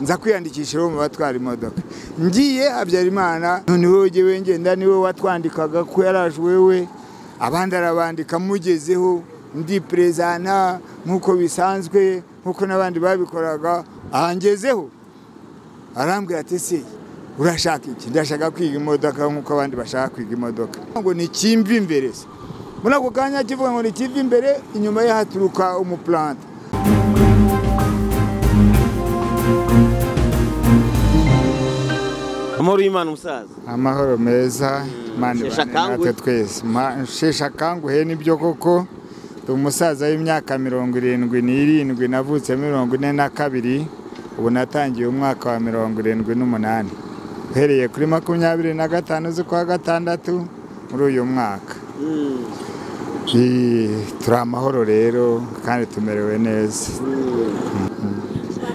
nza kwiyandikisha mu batwara imodoka. Ngiye habyarimana noneho jyewe ngenda ni we watwandikaga ko yaraje wewe abandi arabandika mugezeho ndi perezida nk'uko bisanzwe nk'uko n'abandi babikoraga ahangezeho arambwira ati se urashaka iki? Ndashaka kwiga imodoka nk'uko abandi bashaka kwiga imodoka. Ngo ni kimva imbere se. Muri ako kanya kivuga ngo ni kimva imbere inyuma ye haturuka umupuranta amahoro y'imana umusaza. Amahoro meza mani natwe twese. Shesha akanguhe ni byo koko? Umusaza w'imyaka mirongo irindwi n'irindwi navutse mirongo ine na kabiri ubu natangiye umwaka wa mirongo irindwi n'umunani. Uhereye kuri makumyabiri na gatanu z'ukwa gatandatu muri uyu mwaka. I- turi amahoro rero kandi tumerewe neza.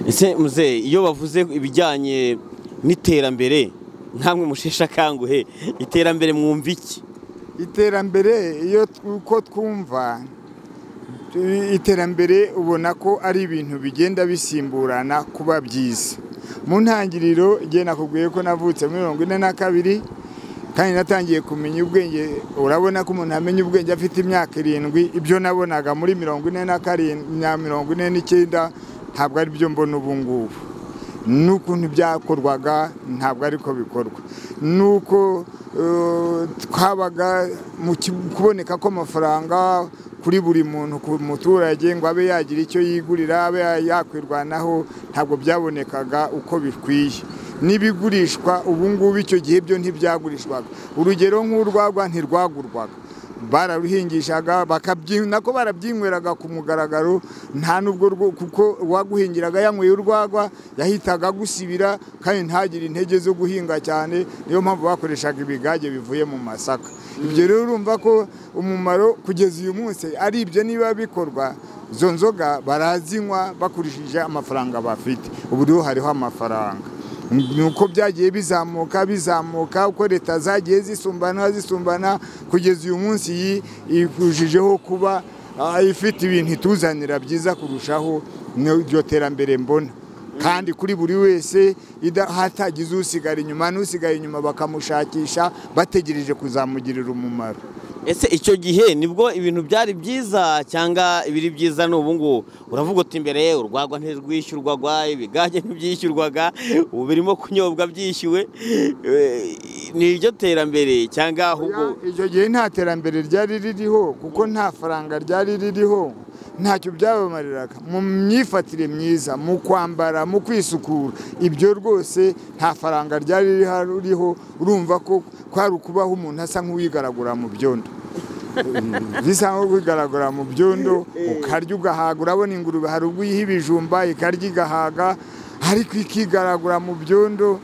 Ese muzehe iyo bavuze ibijyanye n'iterambere. Nkamwe musheshe akanguhe iterambere mwumva iki? Iterambere iyo uko twumva iterambere ubona ko ari ibintu bigenda bisimburana kuba byiza. Mu ntangiriro igihe nakubwiye ko navutse muri mirongo ine na kabiri kandi natangiye kumenya ubwenge urabona ko umuntu amenya ubwenge afite imyaka irindwi ibyo nabonaga muri mirongo ine na karindwi mirongo ine n'icyenda ntabwo ari byo mbona ubu ngubu n'ukuntu byakorwaga ntabwo ariko bikorwa. Nuko eh, twabaga mu kuboneka kw'amafaranga kuri buri muntu ku muturage ngo abe yagira icyo yigurira abe yakwirwanaho ntabwo byabonekaga uko bikwiye. N'ibigurishwa ubu ngubu icyo gihe byo ntibyagurishwaga. Urugero nk'urwagwa ntirwagurwaga. Bararuhingishaga bakabyi- nako barabyinyweraga ku mugaragaro nta nubwo kuko uwaguhingiraga yanyweye urwagwa yahitaga agusibira kandi ntagire intege zo guhinga cyane niyo mpamvu bakoreshaga ibigage bivuye mu masaka. Ibyo rero urumva ko umumaro kugeza uyu munsi ari ibyo niba bikorwa izo nzoga barazinywa bakurishije amafaranga bafite. Ubu rero hariho amafaranga. Uko byagiye bizamuka bizamuka uko leta zagiye zisumbana zisumbana kugeza uyu munsi iyi ikurushijeho kuba ifite ibintu ituzanira byiza kurushaho n'iryo terambere mbona. Kandi kuri buri wese hatagize usigara inyuma n'usigaye inyuma bakamushakisha bategereje kuzamugirira umumaro. Ese icyo gihe ni bwo ibintu byari byiza cyangwa ibiri byiza ni ubu ngubu? Uravuga uti imbere urwagwa ntirwishyurwaga ibigage ntibyishyurwaga ubu birimo kunyobwa byishyuwe. Eh, ni iryo terambere cyangwa ahubwo icyo gihe nta terambere ryari ririho kuko nta faranga ryari ririho. Ntacyo byabamariraga. Mu myifatire myiza mu kwambara mu kwisukura. Ibyo rwose nta faranga ryari ririho urumva ko kwari ukubaho umuntu asa nk'uwigaragura mu byondo. Bisa nko kwigaragura mu byondo ukarya ugahaga urabona ingurube hari ubwo uyiha ibijumba ikarya igahaga. Ariko ikigaragura mu byondo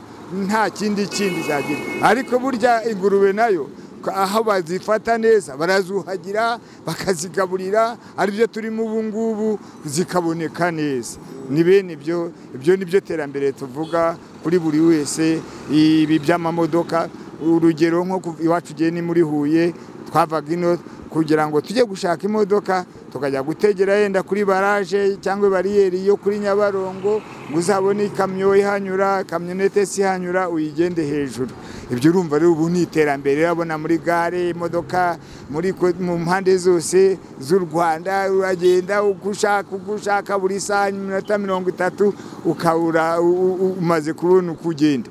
nta kindi kindi zagira. Ariko burya ingurube na yo aho bazifata neza barazuhagira bakazigaburira ari byo turimo ubu ngubu zikaboneka neza. Ni bene ibyo ibyo ni byo terambere tuvuga kuri buri wese. Ibi by'amamodoka urugero nko iwacu ugiye ni muri huye twavaga ino kugira ngo tujye gushaka imodoka tukajya gutegera yenda kuri baraje cyangwa bariyeri yo kuri nyabarongo ngo uzabone ikamyo ihanyura kamyonete ihanyura uyigende hejuru. Ibyo urumva rero ubu ni iterambere. Urabona muri gare imodoka muri mu mpande zose z'u rwanda uragenda uko ushaka uko ushaka buri saha iminota mirongo itatu ukabura umaze kubona uko ugenda.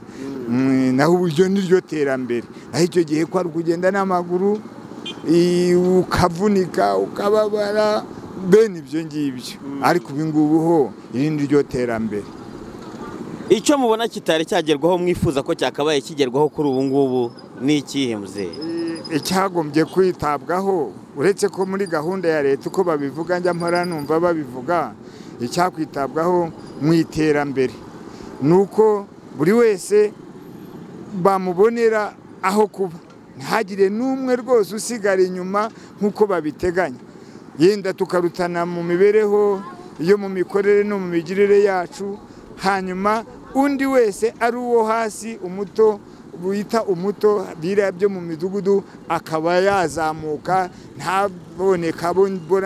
Mm, naho uburyo niryo terambere. Naho icyo gihe ko ari ukugenda n'amaguru ukavunika ukababara bene ibyo ngibyo. Ariko ubu ngubu ho iri ni ryo terambere. Icyo mubona kitari cyagerwaho mwifuza ko cyakabaye kigerwaho kuri ubu ngubu ni ikihe muzehe I- icyagombye kwitabwaho uretse ko muri gahunda ya leta uko babivuga njya mpora numva babivuga icyakwitabwaho mu iterambere. Ni uko buri wese bamubonera aho kuba. Ntihagire n'umwe rwose usigara inyuma nk'uko babiteganya. Yenda tukarutana mu mibereho yo mu mikorere no mu migirire yacu hanyuma undi wese ari uwo hasi umuto bita umuto biriya byo mu midugudu akaba yazamuka ntaboneka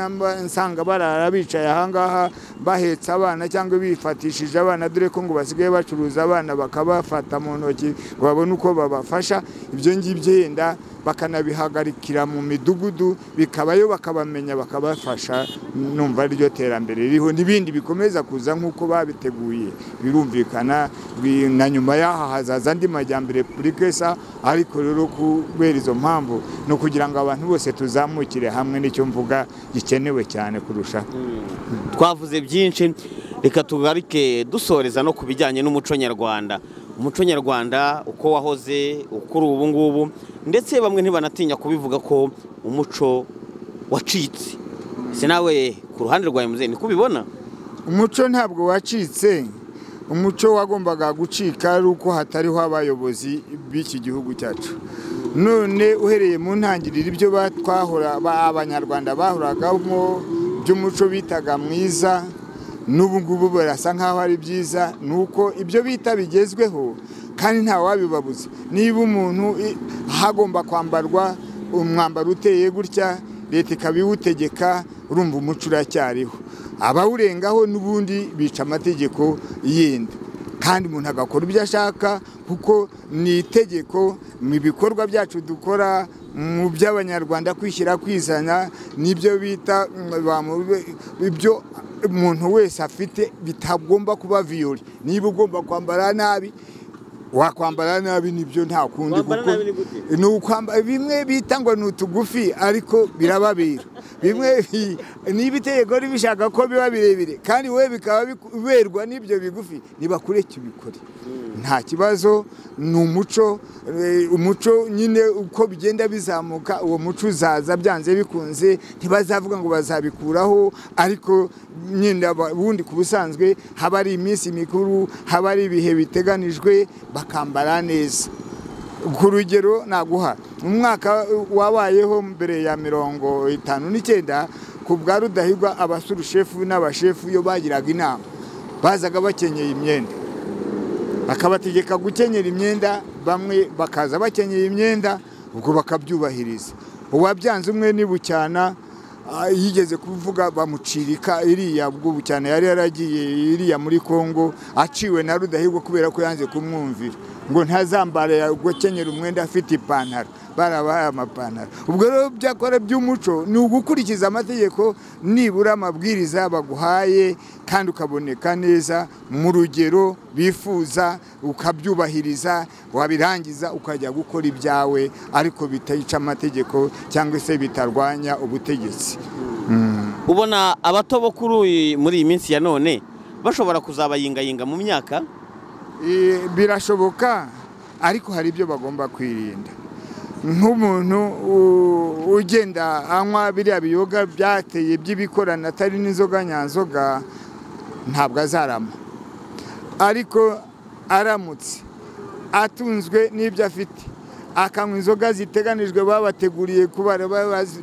mba- nsanga barara bicaye ahangaha bahetse abana cyangwa bifatishije abana dore ko ngo basigaye bacuruza abana bakabafata mu ntoki ngo babone uko babafasha. Ibyo ngibyo yenda bakanabihagarikira mu midugudu bikabayo bakabamenya bakabafasha numva ari ryo terambere ririho. N'ibindi bikomeza kuza nk'uko babiteguye. Birumvikana bi- na nyuma y'aha hazaza andi majyambere isa ariko rero kubera izo mpamvu ni ukugira ngo abantu bose tuzamukire hamwe ni cyo mvuga gikenewe cyane kurushaho twavuze byinshi reka tugarike dusoreza no ku bijyanye n'umuco nyarwanda. Umuco nyarwanda uko wahoze ukuri ubu ngubu ndetse bamwe ntibanatinya kubivuga ko umuco wacitse. Si nawe ku ruhande rwawe muzehe niko ubibona umuco ntabwo wacitse. Umuco wagombaga gucika ari uko hatariho abayobozi b'iki gihugu cyacu. None uhereye mu ntangiriro ibyo abanyarwanda bahoragamo by'umuco bitaga mwiza n'ubu ngubu birasa nk'aho ari byiza ni uko ibyo bita bigezweho kandi nta wabibabuza. Niba umuntu hagomba kwambarwa umwambaro uteye gutya leta ikaba iwutegeka urumva umuco uracyariho. Abawurengaho n'ubundi bica amategeko yenda kandi umuntu agakora ibyo ashaka kuko ni itegeko mu bikorwa byacu dukora mu by'abanyarwanda kwishyira kwizana ni byo bita ibyo umuntu wese afite bitagomba kuba viyori niba ugomba kwambara nabi wakwambara nabi ni byo nta kundi kuko ni ukwambara bimwe bita ngo ni utugufi ariko birababera. Bimwe bi- niba itegeko ribishaka ko biba birebire kandi wowe bikaba biberwa n'ibyo bigufi nibakureke ubikore nta kibazo ni umuco eh, umuco nyine uko bigenda bizamuka uwo muco uzaza byanze bikunze ntibazavuga ngo bazabikuraho ariko nyine ubundi ku busanzwe haba ari iminsi mikuru haba ari ibihe biteganijwe bakambara neza. Ku rugero naguha. Umwaka wabayeho mbere ya mirongo itanu n'icyenda ku bwa rudahigwa abasurushefu n'abashefu iyo bagiraga inama. Bazaga bakenyeye imyenda. Bakabategeka gukenyera imyenda bamwe bakaza bakenyeye imyenda ubwo bakabyubahiriza. Uwabyanze umwe ni bucyana yigeze kuvuga bamucirika iriya ubwo bucyana yari yaragiye iriya muri kongo aciwe na rudahigwa kubera ko yanze kumwumvira. Ngo ntazambare gukenyera umwenda afite ipantaro. Barabahaye amapantaro. Ubwo rero byakora by'umuco ni ugukurikiza amategeko nibura amabwiriza baguhaye kandi ukaboneka neza mu rugero bifuza ukabyubahiriza wabirangiza ukajya gukora ibyawe ariko bitayica amategeko cyangwa se bitarwanya ubutegetsi. Ubona abato bo kuri uyu- muri iyi minsi ya none bashobora kuzabayingayinga mu myaka? Birashoboka ariko hari ibyo bagomba kwirinda. Nk'umuntu ugenda anywa biriya biyoga byateye by'ibikorana atari n'inzoga nyanzoga ntabwo azarama. Ariko aramutse. Atunzwe n'ibyo afite. Akanywa inzoga ziteganijwe babateguriye kuba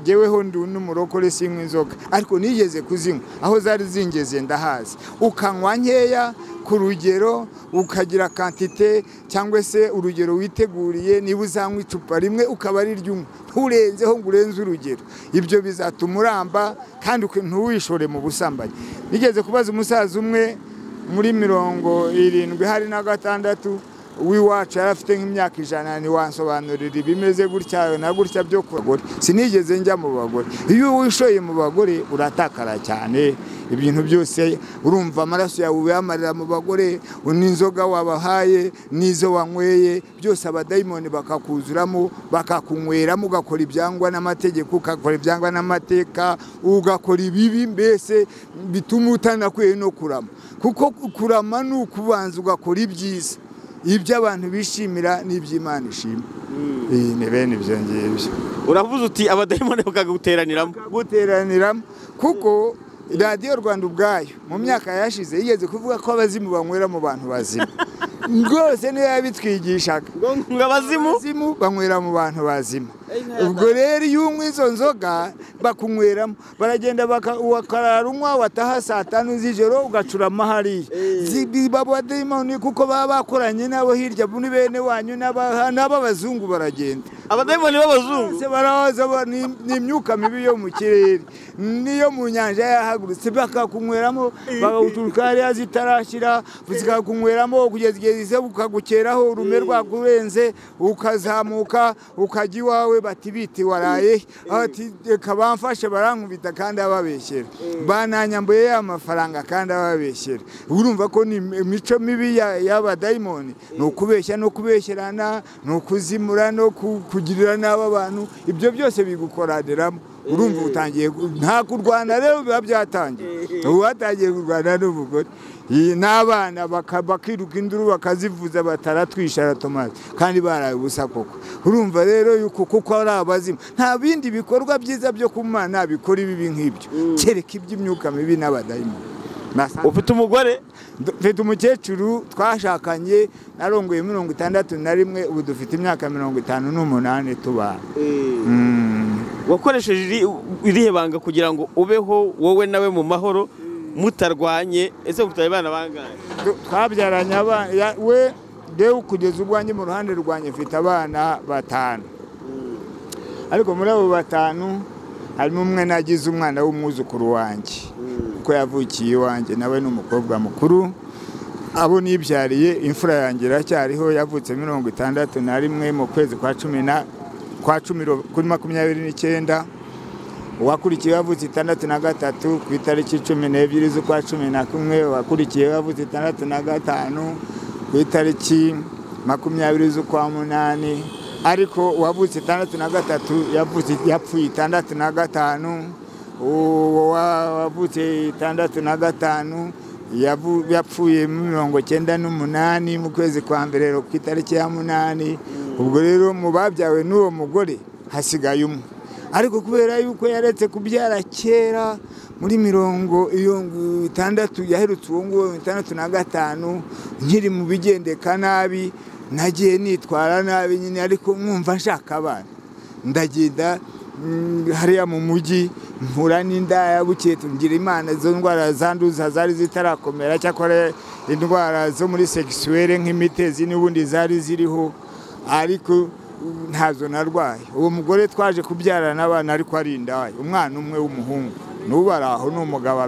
jyeweho ndi n'umurokore sinywa inzoga. Ariko nigeze kuzinywa aho zari zingeze ndahazi. Ukanywa nkeya ku rugero ukagira kantite cyangwa se urugero witeguriye niba uzanywa icupa rimwe ukaba ari ry'umwe nturenzeho ngo urenze urugero. Ibyo bizatuma uramba kandi ntuwishore mu busambanyi. Nigeze kubaza umusaza umwe muri mirongo irindwi hari na gatandatu w'iwacu yari afite nk'imyaka ijana ntiwansobanurira. Ibimeze gutya na gutya byo ku bagore. Sinigeze njya mu bagore. Iyo wishoye mu bagore uratakara cyane. Ibintu byose urumva amaraso yawe uyamarira mu bagore n'inzoga wabahaye n'izo wanyweye byose abadayimoni bakakuzuramo bakakunyweramo ugakora ibyangwa n'amategeko ugakora ibyangwa n'amateka ugakora ibibi mbese bituma utanakwiye no kurama. Kuko kurama ni ukubanza ugakora ibyiza. Ibyo abantu bishimira n'iby'imana ishima. Eh, ni bene ibyo ngibyo uravuze uti abadayimoni bakaguteraniramo guteraniramo kuko radiyo rwanda ubwayo mu myaka yashize yigeze kuvuga ko abazimu banywera mu bantu bazima rwose niyo yabitwigishaga. Ngo abazimu? Banywera mu bantu bazima ubwo rero iyo unywa izo nzoga bakunyweramo baragenda unywa wataha saa tanu z'ijoro ugacurama hariya abadayimoni kuko baba bakoranye nabo hirya muri bene wanyu n'aba- n'ab'abazungu baragenda. Abadayimoni b'abazungu ni imyuka mibi yo mu kirere niyo mu nyanja yahagurutse. Bakakunyweramo bakawuturuka hariya zitarashyira zikakunyweramo kugeza igihe zize bukagukeraho urume rwakurenze ukazamuka ukajya iwawe bati biti waraye ati reka bamfashe barankubita kandi ababeshyera. Bananyambuye ya mafaranga kandi ababeshyera. Urumva ko ni imico mibi ya- y'abadayimoni? Ni ukubeshya no kubeshyerana ni ukuzimura no ku- kugirira nabi abantu ibyo byose bigukoraniramo urumva utangiye nta kurwana rero biba byatangiye. Ubu hatangiye kurwana n'umugore n'abana bakiruka induru bakazivuza bataratwisha tomate kandi baraye ubusa koko. Urumva rero yuko kuko ari abazimu nta bindi bikorwa byiza byo ku mana bikora ibibi nk'ibyo. Kereka iby'imyuka mibi n'abadayimoni. Ufite umugore? Mfite umukecuru twashakanye narongoye mirongo itandatu na rimwe ubu dufite imyaka mirongo itanu n'umunani tubana. Mm. wakoresheje iri- irihe banga kugira ngo ubeho wowe nawe mu mahoro? Mutarwanye ese mufite abana bangahe? Twabyaranye abana we dewe kugeza ubwanjye mu ruhande rwanjye mfite abana batanu. Ariko muri abo batanu harimo umwe nagize umwana w'umwuzukuru wanjye. Kuko yavukiye iwanjye nawe ni umukobwa mukuru. Abo nibyariye imfura yanjye iracyariho yavutse mirongo itandatu na rimwe mu kwezi kwa cumi na kwa cumi kuri makumyabiri n'icyenda. Uwakurikiye wavutse itandatu na gatatu ku itariki cumi n'ebyiri z'ukwa cumi na kumwe. Uwakurikiye wavutse itandatu na gatanu ku itariki makumyabiri z'ukwa munani. Ariko uwavutse itandatu na gatatu yapfuye itandatu na gatanu. Uwo wa- wavutse itandatu na gatanu yapfuye muri mirongo cyenda n'umunani mu kwezi kwa mbere ku itariki ya munani. Ubwo rero mu babyawe n'uwo mugore hasigaye umwe. Ariko kubera yuko yaretse kubyara kera muri mirongo itandatu yaherutse uwo nguwo itandatu na gatanu nkiri mu bigendeka nabi nagiye nitwara nabi nyine ariko mwumva nshaka abana. Ndagenda mm, hariya mu mujyi mpura n'indaya bukeye tugira imana izo ndwara zanduza zari zitarakomera. Cyakora indwara zo muri segisuwere nk'imitezi n'ubundi zari ziriho. Ariko ntazo narwaye. Uwo mugore twaje kubyarana abana ariko ari indaya. Umwana umwe w'umuhungu. N'ubu ari aho ni umugabo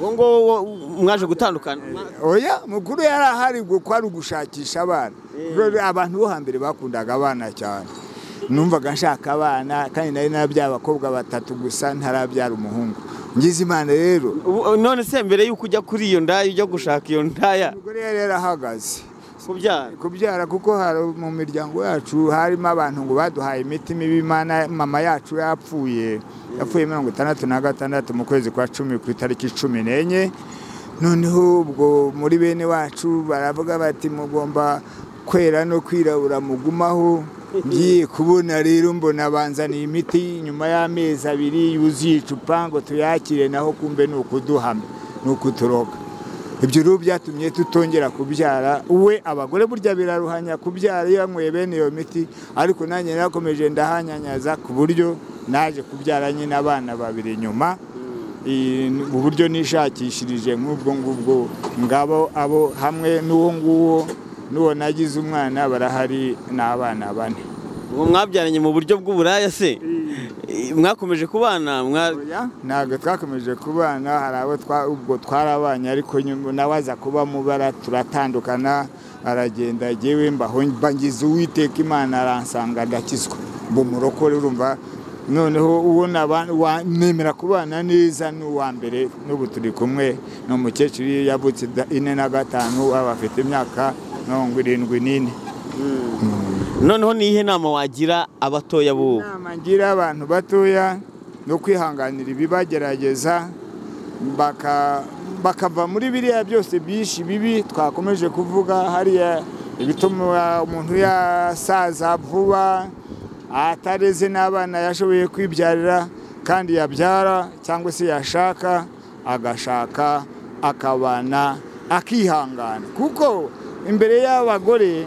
uwo nguwo mwaje gutandukana? Oya mukuru yari ahari ngo ko ari ugushakisha abana. Rero abantu bo hambere bakundaga abana cyane. Numvaga nshaka abana kandi nari narabyaye abakobwa batatu gusa ntarabyara umuhungu. Ngize imana rero. Ubu- none se mbere y'uko ujya kuri iyo ndaya ujya gushaka iyo ndaya? Umugore yari yarahagaze. Kubyara? Kubyara kuko mu miryango yacu harimo abantu ngo baduhaye imiti mibi mama yacu yapfuye yapfuye mirongo itandatu na gatandatu mu kwezi kwa cumi ku itariki cumi n'enye. Noneho ubwo muri bene wacu baravuga bati mugomba kwera no kwirabura mugumaho ngiye kubona rero mbona banzaniye imiti nyuma y'amezi abiri yuzuye icupa ngo tuyakire naho kumbe ni ukuduhama ni ukuturoga. Ibyo rero byatumye tutongera kubyara. We abagore burya biraruhanya kubyara iyo yanyweye bene iyo miti ariko nanjye narakomeje ndahanyanyaza ku buryo naje kubyara nyine abana babiri nyuma. I- uburyo nishakishirije nk'ubwo ngubwo. Ngabo abo hamwe n'uwo nguwo n'uwo nagize umwana barahari n'abana bane. Uwo mwabyaranye mu buryo bw'uburaya se? Mwakomeje kubana ntabwo twakomeje kubana hari abo ubwo twarabanye ariko nawe aza kuba mubara turatandukana aragenda mbaho mbangiza uwiteka imana aransanga ndakizwa. Mba umurokore urumva noneho wa- nemera kubana neza n'uwa mbere n'ubu turi kumwe ni umukecuru yavutse da- ine na gatanu aba afite imyaka mirongo irindwi n'ine. Noneho ni iyihe nama wagira abatoya b'ubu? Inama ngira abantu batoya no kwihanganira ibibagerageza baka- bakava muri biriya byose byinshi bibi twakomeje kuvuga hariya ibituma umuntu yasaza vuba atareze n'abana yashoboye kwibyarira kandi yabyara cyangwa se yashaka agashaka akabana akihangana. Kuko imbere y'abagore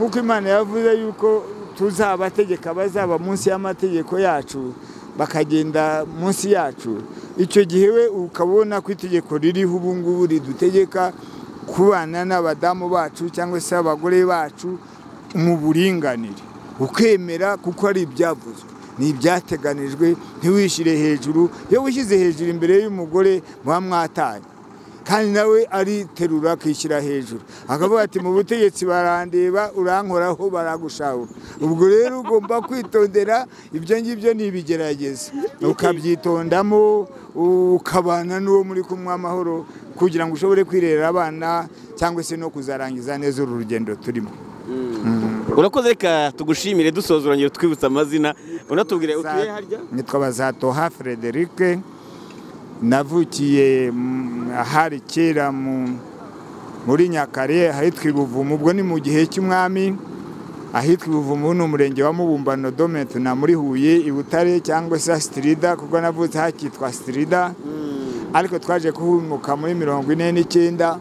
nk'uko imana yavuze yuko tuzabategeka bazaba munsi y'amategeko yacu bakagenda munsi yacu. Icyo gihe we ukabona ko itegeko ririho ubu ngubu ridutegeka kubana n'abadamu bacu cyangwa se abagore bacu mu buringanire. Ukemera kuko ari ibyavuzwe. Ni ibyateganijwe ntiwishyire hejuru. Iyo wishyize hejuru imbere y'umugore muba mwatanye kandi nawe ariterura akishyira hejuru. Akavuga ati mu butegetsi barandeba urankoraho baragushahura ubwo rero ugomba kwitondera ibyo ngibyo ni ibigerageza ukabyitondamo ukabana n'uwo muri kumwe amahoro kugira ngo ushobore kwirera abana cyangwa se no kuzarangiza neza uru rugendo turimo. Urakoze reka tugushimire dusoza urongera twibutsa amazina. Unatubwire utuye harya? nitwa bazatoha frederic. Navukiye mm, ahari kera mu- muri nyakare ahitwa ibuvumu ubwo ni mu gihe cy'umwami ahitwa ibuvumu ni umurenge wa mubumbano dometi na muri huye i butare cyangwa se sitirida kuko navutse hakitwa sitirida ariko twaje kuhimuka muri mirongo ine n'icyenda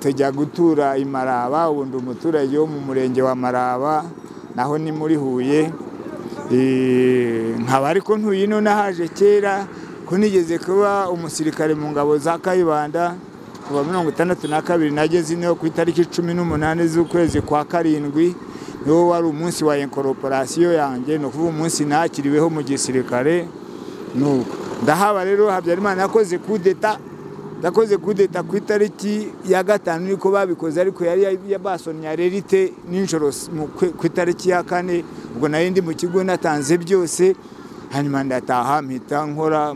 tujya gutura i maraba ubu ndi umuturage wo mu murenge wa maraba naho ni muri huye. Nkaba ariko ntuye ino nahaje kera ko nigeze kuba umusirikare mu ngabo za kayibanda kuva mirongo itandatu na kabiri nageze ino ku itariki cumi n'umunani z'ukwezi kwa karindwi niwo wari umunsi wa inkoroporasiyo yanjye ni ukuvuga umunsi nakiriweho mu gisirikare. Nuko ndahaba rero habyarimana yakoze kudeta yakoze kudeta ku itariki ya gatanu niko babikoze ariko yari yabasonye rerite nijoro ku itariki ya kane ubwo nari ndi mu kigo natanze byose hanyuma ndataha mpita nkora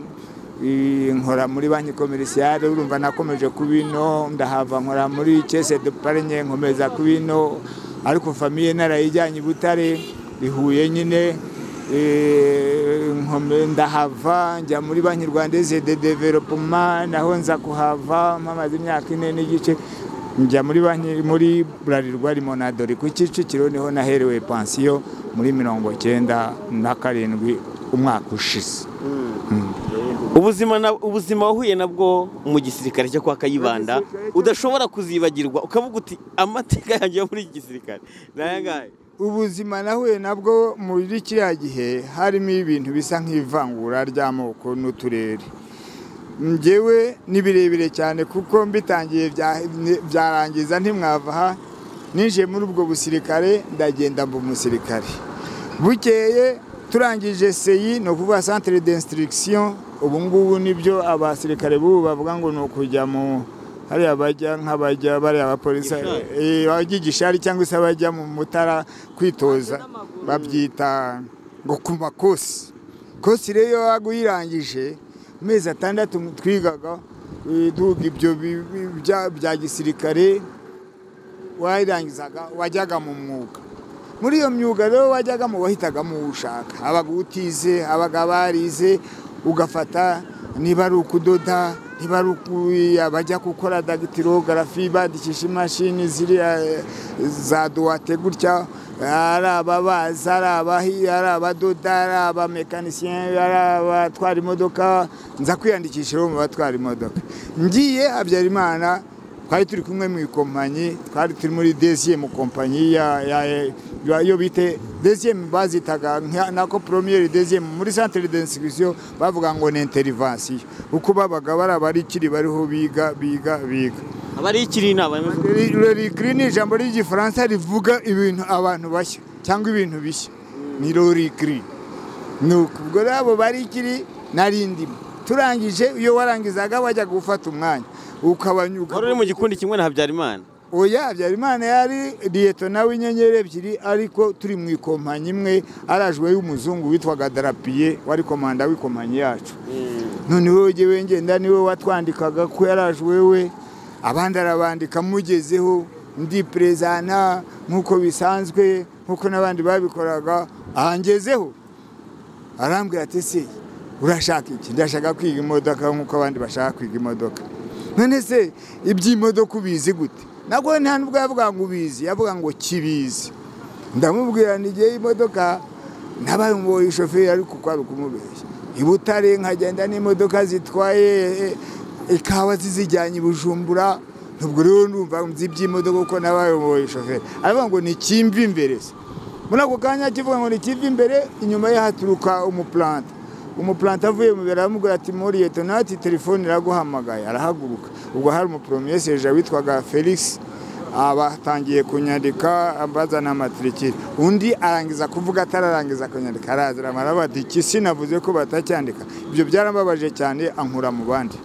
nkora muri banki komerisiyare urumva nakomeje kuba ino ndahava nkora muri kese de parenye nkomeza kuba ino. Ariko famiye narayijyanye i butare ihuye nyine. Eh, ndahava njya muri banki rwandeze de developement naho nza kuhava mpamaze imyaka ine n'igice. Njya muri banki muri burarirwa limonadori. Ku kicukiro ni ho naherewe pansiyo muri mirongo cyenda na karindwi umwaka ushize. Ubuzima ubuzima wahuye nabwo mu gisirikare cyo kwa kayibanda udashobora kuzibagirwa ukavuga uti amateka yanjye yo muri iki gisirikare. Ubuzima nahuye nabwo muri kiriya gihe harimo ibintu bisa nk'ivangura ry'amoko n'uturere. Njyewe ni birebire cyane kuko mbitangiye bya- byarangiza ntimwava aha ninjiye muri ubwo busirikare ndagenda mba umusirikare. Bukeye turangije seyi ni ukuvuga centre d'instruction ubu ngubu ni byo abasirikare b'ubu bavuga ngo ni ukujya mu hariya bajya nk'abajya bariya abapolisi eh, bajya igishari cyangwa se abajya mu mutara kwitoza babyita ngo ku makosi. Kosi rero waga uyirangije amezi atandatu twigaga duga ibyo bya- gisirikare wayirangizaga wajyaga mu mwuga. Muri iyo myuga rero wajyagamo wahitagamo uwo ushaka habaga utize habaga barize ugafata niba ari ukudoda niba ari abajya gukora dagitirogarafi bandikisha imashini ziriya za duwate gutya. Ari ababaza ari abahi ari abadoda ari abamekanisiyeni ari abatwara imodoka. Nza kwiyandikisha mu batwara imodoka. Ngiye habyarimana twari turi kumwe mu ikompanyi twari turi muri desiyemu kompanyi ya ya ya- yo bite desiyemu bazitaga nako poromiyeri desiyemu muri santere d'instruction bavuga ngo ni interivasiyo kuko babaga bari abarikiri bariho biga biga biga. Aba ari ikiri inama rorikiri ni ijambo ry'igifaransa rivuga ibintu abantu bashya cyangwa ibintu bishya. Ni rorikiri ni ubwo rero abo barikiri nari ndimo. Turangije iyo warangizaga wajyaga gufata umwanya. Ukabanyuka wari uri mu gikundi kimwe na habyarimana? Oya habyarimana yari liyetona w'inyenyeri ebyiri ariko turi mu ikompanyi imwe arajwe y'umuzungu witwaga darapiye wari komanda w'ikompanyi yacu. Noneho jyewe ngenda ni we watwandikaga ko yarajwe we abandi arabandika mugezeho ndi perezida nk'uko bisanzwe nk'uko n'abandi babikoraga ahangezeho arambwira ati se urashaka iki? Ndashaka kwiga imodoka nk'uko abandi bashaka kwiga imodoka. None se iby'imodoka ubizi gute? Nabwo nta nubwo yavuga ngo ubizi yavuga ngo kibizi. Ndamubwira n'igihe imodoka nabaye umuboyi shoferi ariko uko ari i butare nkagenda n'imodoka zitwaye eh, ikawa zizijyanye i bujumbura nubwo rero numva nzi iby'imodoka kuko nabaye umuboyi shoferi aravuga ngo ni kimva imbere se muri ako kanya kivuga ngo ni kiva imbere inyuma ye haturuka umupuranta umupuranta avuye mu biro aramubwira ati muri yetonati telefone iraguhamagaye. Arahaguruka. Ubwo hari umuporomiyeseri witwaga felix batangiye kunyandika bazana amatirikiri undi arangiza kuvuga atararangiza kunyandika. Araza aramara iki sinavuze ko batacyandika. Ibyo byarababaje cyane ankura mu bandi.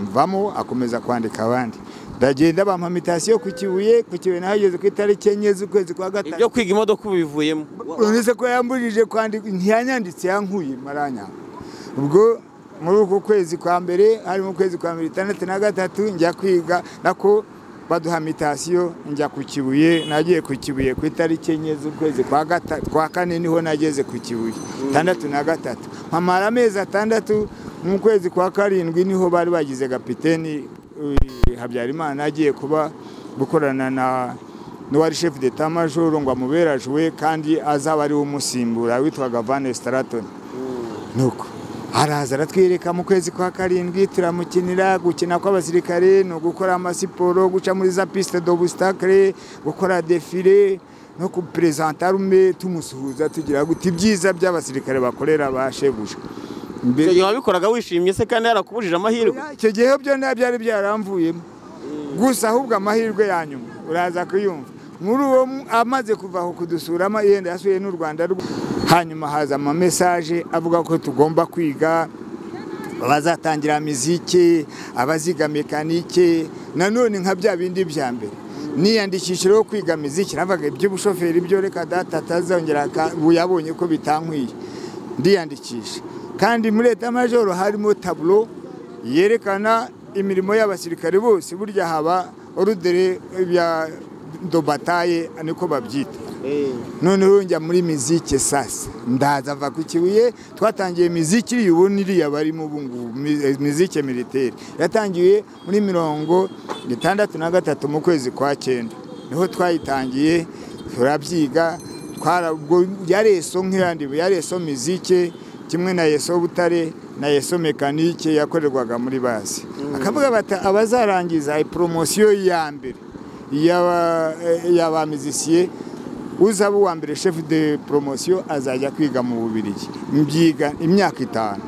Mvamo akomeza kwandika abandi. Ndagenda bampa mitasiyo ku kibuye ku kibuye nahageze ku itariki enye z'ukwezi kwa gatanu ibyo kwiga imodoka ubu bivuyemo uretse ko yambujije kwandika. Ntiyanyanditse yankuye. Maranya. Ubwo muri uku kwezi kwa mbere hari mu kwezi kwa mbere itandatu na gatatu njya kwiga nako baduha mitasiyo njya ku kibuye nagiye ku kibuye ku itariki enye z'ukwezi kwa kane ni ho nageze ku kibuye itandatu na gatatu. Mpamara amezi atandatu mu kwezi kwa karindwi ni ho bari bagize kapiteni habyarimana agiye kuba gukorana na n'uwari chef d'état major ngo amuberajuwe kandi azaba ari we umusimbura witwaga Van Straton nuko. Araza aratwereka mu kwezi kwa karindwi turamukinira gukina kw'abasirikare ni ugukora amasiporo guca muri za piste d'obstacle gukora defile no kuperezanta rume tumusuhuza tugira guti ibyiza by'abasirikare bakorera ba shebuja. Icyo gihe wabikoraga wishimye se kandi yarakubujije amahirwe? Icyo gihe byo nta byari byaramvuyemo. Gusa ahubwo amahirwe ya nyuma. Uraza kuyumva muri uwo amaze kuva aho kudusura yenda yasuye n'u rwanda hanyuma haza amamesaje avuga ko tugomba kwiga abazatangira mizike abaziga mekanike nanone nka bya bindi bya mbere. Niyandikishijeho kwiga miziki navuga iby'ubushoferi byo reka data atazongera yabonye ko bitankwiye. Ndiyandikisha kandi muri leta majoro harimo taburo yerekana imirimo y'abasirikare bose burya haba orudere ya dobataye niko babyita. Noneho njya muri mizike sasa. Ndaza ava ku kibuye twatangiye miziki iriya ubona iriya barimo ubu ngubu mizike militeri. Yatangiye muri mirongo itandatu na gatatu mu kwezi kwa cyenda. Niho twayitangiye turabyiga yari eso nk'iyandi yari eso mizike kimwe na yeso butare na yeso mekanike yakorerwaga muri basi. Akavuga bati abazarangiza poromosiyo ya mbere. Y'aba mizisiye uzaba uwa mbere chef de poromosiyo azajya kwiga mu bubirigi mbyiga imyaka itanu.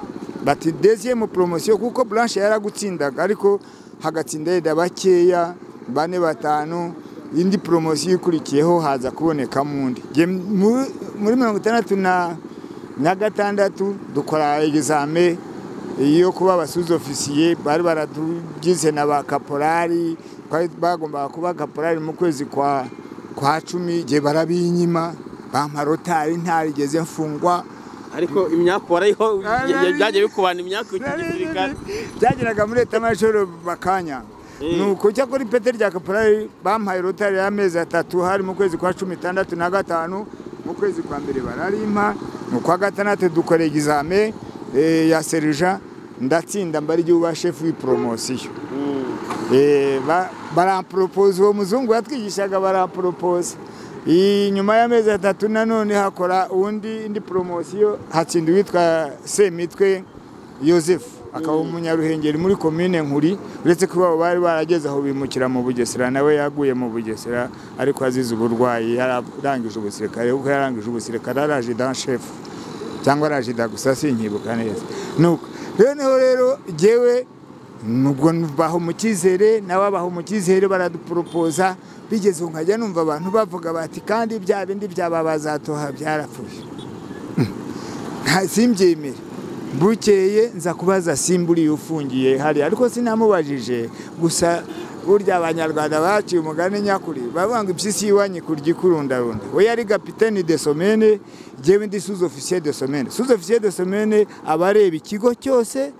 Bati deziyemu poromosiyo kuko buranshi yaragutsindaga ariko hagatsinda yenda bakeya bane batanu indi poromosiyo ikurikiyeho haza kubonekamo undi muri mirongo itandatu na gatandatu dukora egizame yo kuba abasuzofisiye bari baratugize na ba kaporari bagombaga kuba kaporari mu kwezi kwa kwa cumi igihe barabinyima bampa rotari ntarigeze mfungwa. Ariko imyaka warayiho byagiye bikubana imyaka igisirikare byageraga muri leta majoro bakanya. Nuko ujya kuri pete rya kaporari bampaye rotari y'amezi atatu hari mu kwezi kwa cumi itandatu na gatanu mu kwezi kwa mbere bararimpa mu kwa gatandatu dukora egizame ya serija. Ndatsinda mbari igihugu wa shefu w'iporomosiyo baramporopoza uwo muzungu yatwigishaga baramporopoza nyuma y'amezi atatu nanone hakora undi indi poromosiyo hatsinda uwitwa semitwe yosefu akaba umunyaruhengeri muri komine nkuri uretse ko iwabo bari barageze aho bimukira mu bugesera nawe yaguye mu bugesera ariko azize uburwayi yararangije ubusirikare kuko yarangije ubusirikare araje dan shefu cyangwa araje da gusa sinkibuka neza. Nuko noneho rero jyewe nubwo baho mu cyizere nawe abaho mu cyizere baraduporopoza bigeze nkajya numva abantu bavuga bati kandi bya bindi byaba bazatoha byarapfuye. Simbyemere bukeye nza kubaza simburiye ufungiye hari ariko sinamubajije. Gusa burya abanyarwanda baciye umugani nyakuri bavuga ngo impyisi y'iwanyu kurya ikurundarunda we yari kapitene de somene jyewe ndi suze ofisiye de somene suze ofisiye de somene aba areba ikigo cyose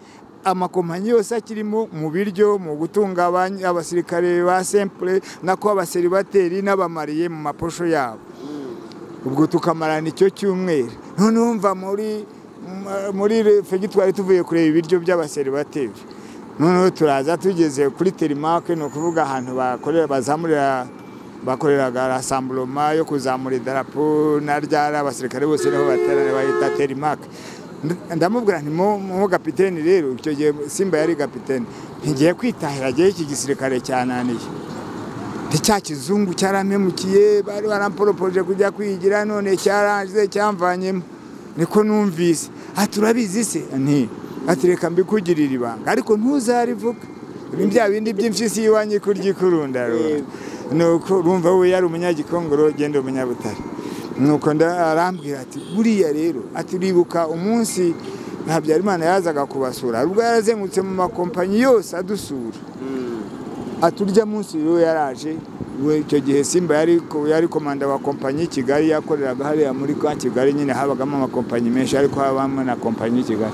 amakompanyi yose akirimo mu biryo mu gutunga abasirikare ba sempure nako abaseribateri n'abamariye mu maposho yabo. Ubwo tukamarana icyo cyumweru. Noneho mva muri muri fegitwari tuvuye kureba ibiryo by'abaseribateri. Noneho turaza tugeze kuri terimake ni ukuvuga ahantu bakorera bazamurira bakoreraga rasamburoma yo kuzamura idarapo na ryari abasirikare bose ni ho baterana bahita terimake ndamubwira nti mu kapitene rero icyo gihe simba yari kapitene ntigiye kwitahira agiye iki gisirikare cyananiye. Cya kizungu cyarampemukiye bari baramporopoje kujya kwigira none cyarangize cyamvanyemo. Niko numvise. Ati urabizi se? Nti ati reka mbikugirire ibanga. Ariko ntuzarivuga bya bindi by'imfisi y'iwanyu kurya ikurunda nuko urumva we yari umunyagikongoro genda umunyabutare nuko arambwira ati buriya rero ati uribuka umunsi habyarimana yazaga kubasura. Ubwo yarazengutse mu makompanyi yose adusura. Aturya munsi rero yaraje icyo gihe simba yari komanda wa kompanyi kigali yakoreraga hariya muri ka kigali nyine habagamo amakompanyi menshi ariko habamo na kompanyi kigali.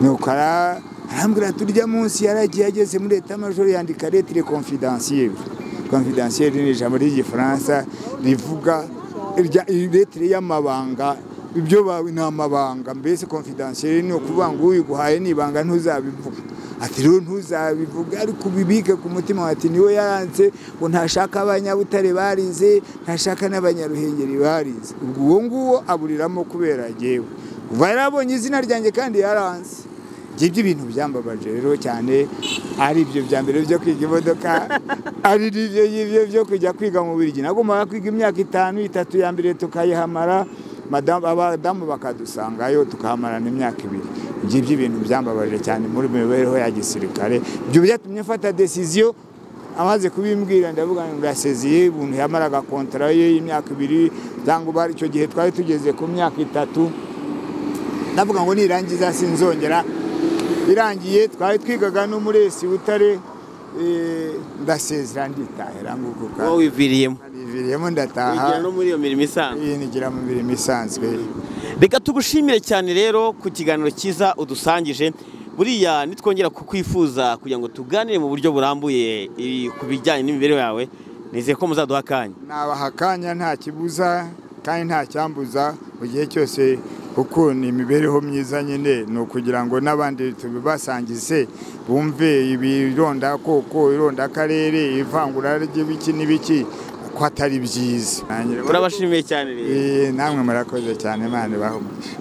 Nuko arambwira turya munsi yaragiye ageze muri leta majoro yandika letire confidentielle. Confidentielle ni ijambo ry'igifaransa rivuga letire y'amabanga ibyo ni amabanga. Mbese confidentielle ni ukuvuga ngo uyiguhaye n'ibanga ntuzabivuga ati rero ntuzabivuge ariko ubibike ku mutima ati ni we yaranze ngo ntashaka abanyabutare barize ntashaka n'abanyaruhengeri barize. Ubwo uwo nguwo aburiramo kubera yewe kuva yarabonye izina ryanjye kandi yaranze ngibyo ibintu byambabaje rero cyane ari ibyo bya mbere byo kwiga imodoka ari ibyo byo kujya kwiga mu birigi nagombaga kwiga imyaka itanu itatu ya mbere tukayihamara abadamu bakadusangayo tukahamarana imyaka ibiri. Ngibyo ibintu byambabaje cyane muri mibereho ya gisirikare. Ibyo byatumye mfata desiziyo amaze kubimbwira ndavuga ngo ndasezeye umuntu yamaraga kontara ye y'imyaka ibiri cyangwa icyo gihe twari tugeze ku myaka itatu. Ndavuga ngo nirangiza sinzongera irangiye twari twigaga no muri esi butare ndasezera nditahira nguko wowe wiviriyemo? Niviriyemo ndataha. Wigira no muri iyo mirimo isanzwe? Nigira mu mirimo isanzwe. Reka tugushimire cyane rero ku kiganiro cyiza udusangije. Buriya nitwongera kukwifuza kugira ngo tuganire mu buryo burambuye ku bijyanye n'imibereho yawe. Nizeye ko muzaduha akanya. Nabaha akanya nta kibuza kandi nta cyambuza mu gihe cyose kuko ni imibereho myiza nyine ni ukugira ngo n'abandi tubibasangize bumve ibironda koko ironda akarere ivangura ry'ibiki n'ibiki ko atari byiza. Turabashimiye cyane rero. Namwe murakoze cyane imana ibahumugisha